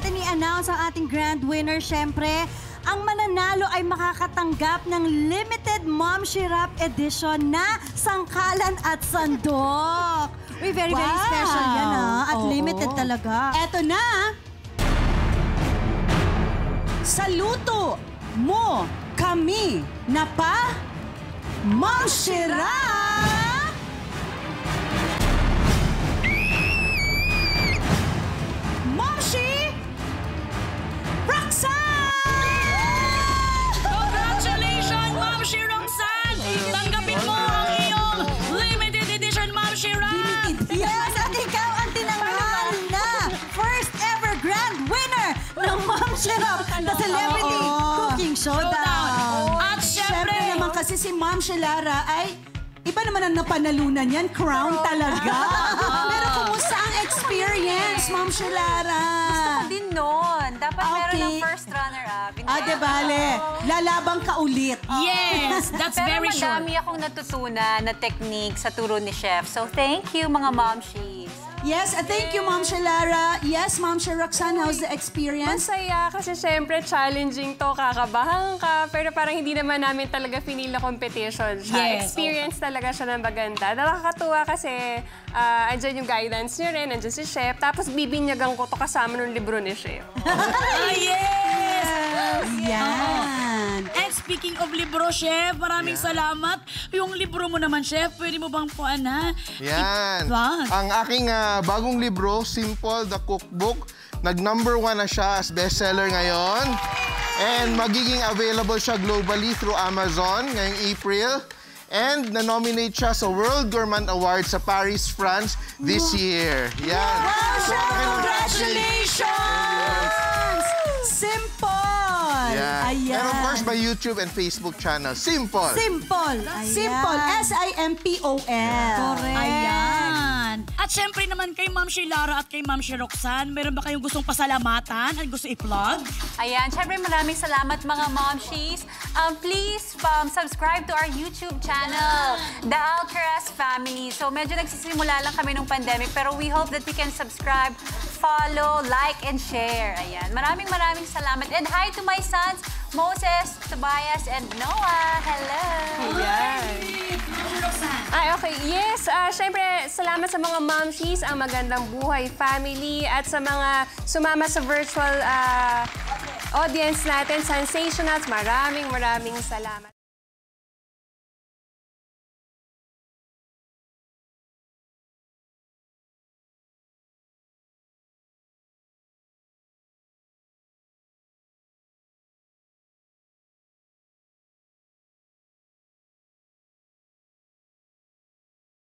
natin i-announce ang ating grand winner. Siyempre, ang mananalo ay makakatanggap ng limited Mom Shirap edition na sangkalan at sandok. Uy, very, very Wow! special yan ah. At Oo. limited talaga. Eto na! Sa luto mo, kami, na pa, Ma'am Shira! Mom Shirap, the Celebrity Oo. Cooking Showdown. At syempre, naman kasi si Ma'am Shelara ay iba naman ang napanalunan yan. Crown talaga. Pero kumusta ang experience, Ma'am Shelara? Gusto ko din nun. Dapat meron Okay. ng first runner-up. Hindi Ah, de bale. Lalabang ka ulit. yes, that's Pero very sure. madami akong natutunan na technique sa turo ni Chef. So, thank you, mga momshies. Yes, uh, thank you, Ma'am Shelara. Yes, Ma'am She Roxanne, how's the experience? Masaya kasi syempre challenging to, kakabahan ka, pero parang hindi naman namin talaga finil na competition siya. Yes, Experience talaga siya ng maganda. Nakakatuwa kasi ah, andyan yung guidance niyo rin, andyan si Chef, tapos bibinyagan ko to kasama ng libro ni Chef. Ah, yes! Yan. And speaking of libro, Chef, maraming salamat. Yung libro mo naman, Chef, pwede mo bang po, ana? Yan. Ang aking ah, bagong libro, Simple the Cookbook. Nag-number one na siya as bestseller ngayon. And magiging available siya globally through Amazon ngayong April. And na-nominate siya sa World Gourmand Award sa Paris, France this year. Yan. So, my YouTube and Facebook channel, Simple. Simple. Ayan. Simple. S-I-M-P-O-L. Correct. Ayan. At syempre naman kay Ma'am Shilara at kay Ma'am Shi Roxanne, meron ba kayong gustong pasalamatan at gusto i-plug? Ayan, syempre maraming salamat mga momshies. Um, please um, subscribe to our YouTube channel, The Alcaraz Family. So medyo nagsisimula lang kami nung pandemic, pero we hope that you can subscribe, follow, like, and share. Ayan, maraming maraming salamat. And hi to my sons, Moses, Tobias, and Noah. Hello! Ay, okay. Yes, ah, syempre, salamat sa mga momshies, ang magandang buhay family, at sa mga sumama sa virtual ah, audience natin, Sensationals, maraming maraming salamat.